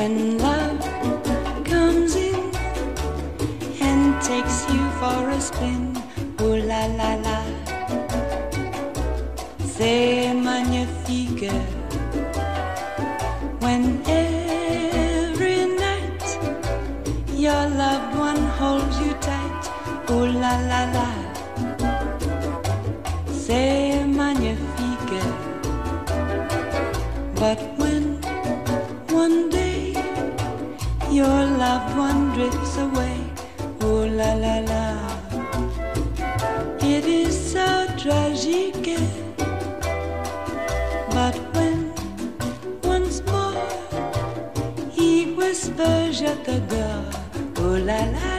when love comes in and takes you for a spin. Ooh la la la, c'est magnifique when every night your loved one holds you tight. Ooh la la la, c'est magnifique. But when your loved one drifts away. Oh la la la. It is so tragic. Eh? But when once more he whispers at the door, oh la la.